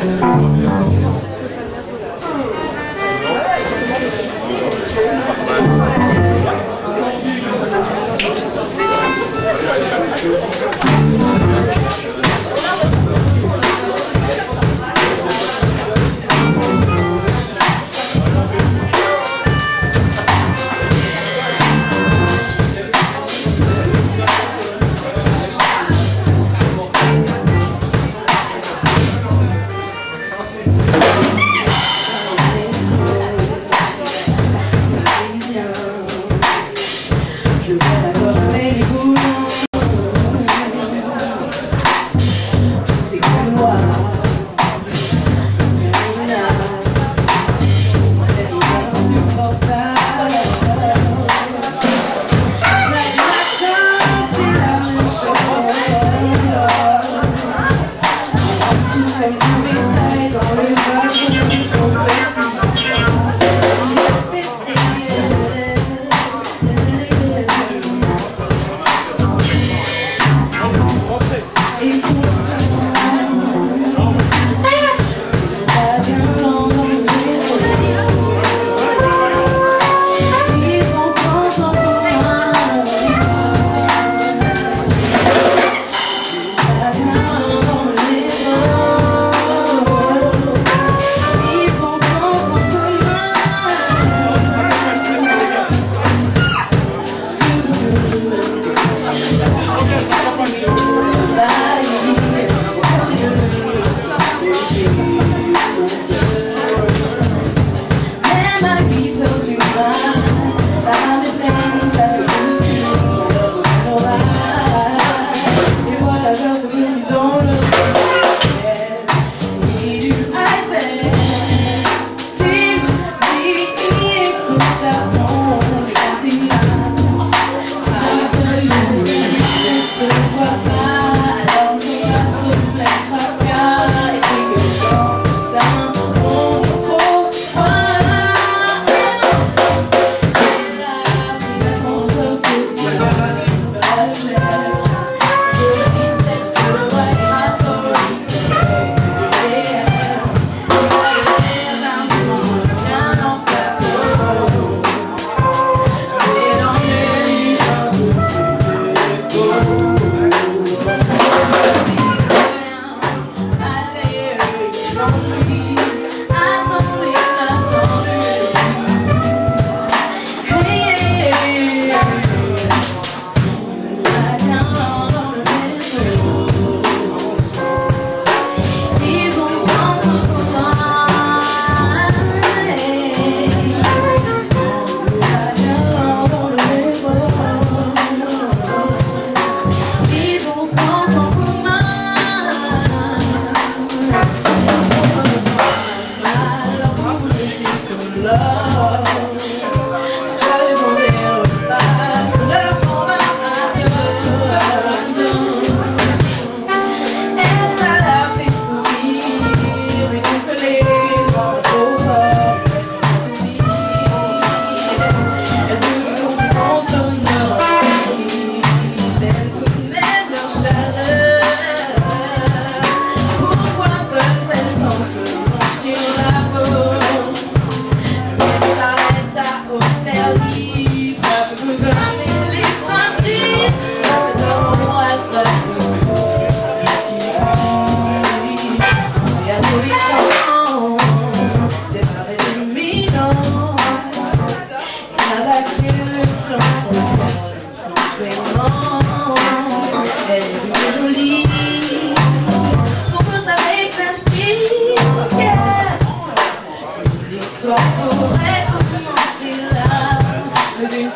감사합니다.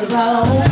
Yeah.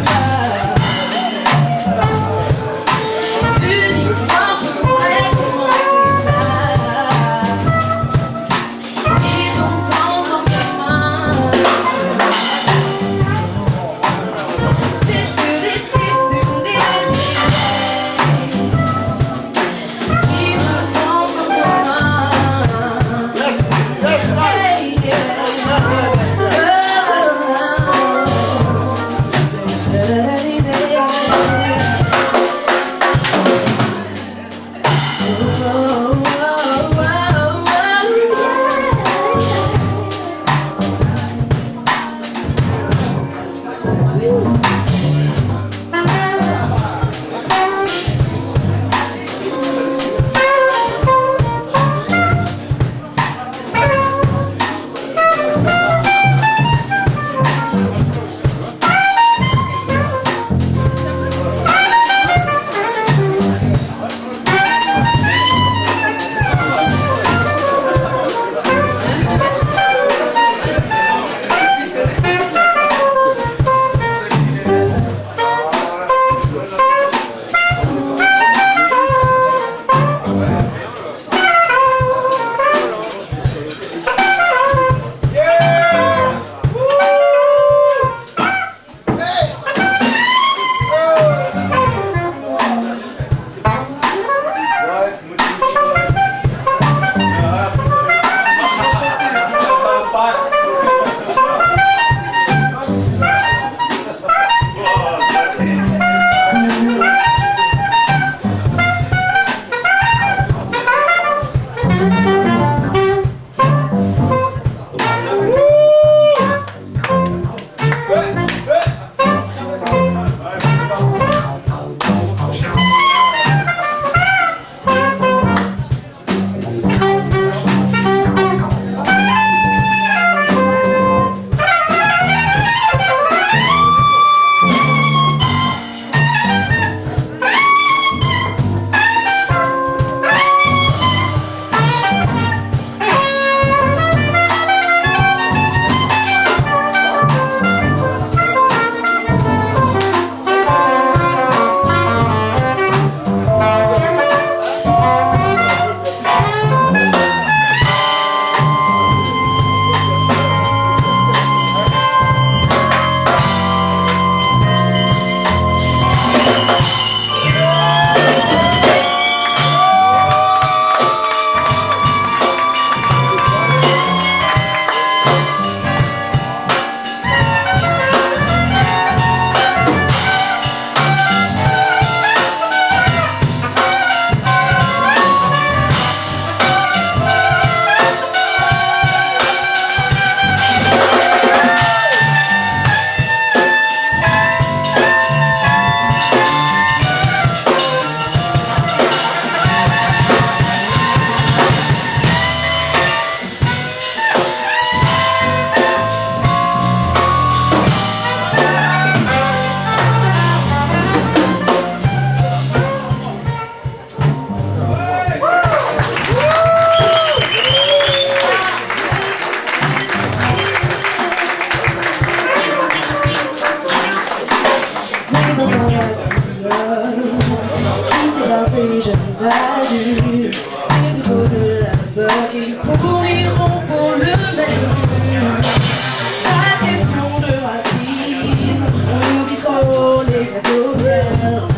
Yeah.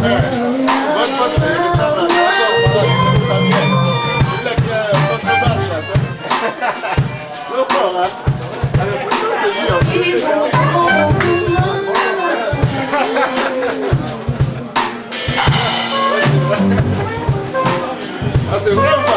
I said,